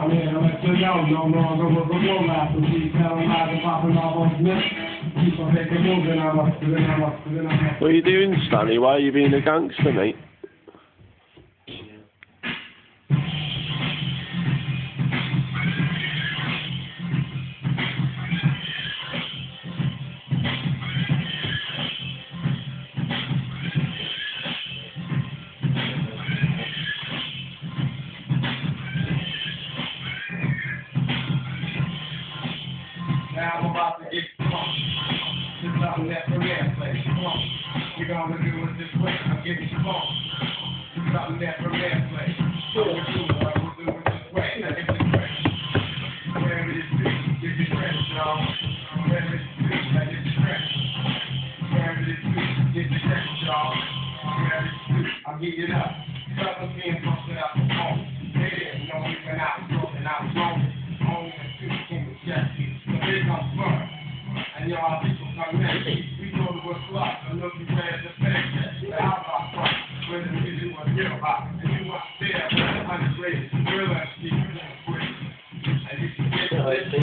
I'm like, yo, no, no, no, no, no, no, laugh, and keep telling lies and popping off on up. What are you doing, Stanley? Why are you being a gangster, mate? Now I'm about to get drunk. This something that Premier plays. Drunk. We gonna do it this way. I'm getting drunk. This something that Premier plays. So we do it. We'll do it this way. Now get the fresh. Wherever this street, get the fresh, y'all. Wherever this street, now get the fresh. Wherever this street, get the fresh, y'all. Wherever this street, I'll get it up. Southern being my neck. We know it was locked. I know you read the fact that I'm not from where the music was real hot. And you were there, underrated, real as you, you never quit. And you should get